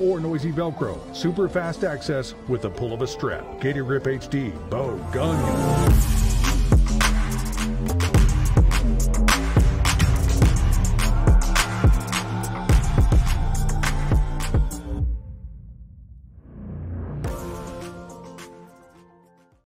or noisy Velcro. Super fast access with the pull of a strap. Gator Grip HD Bow Gun.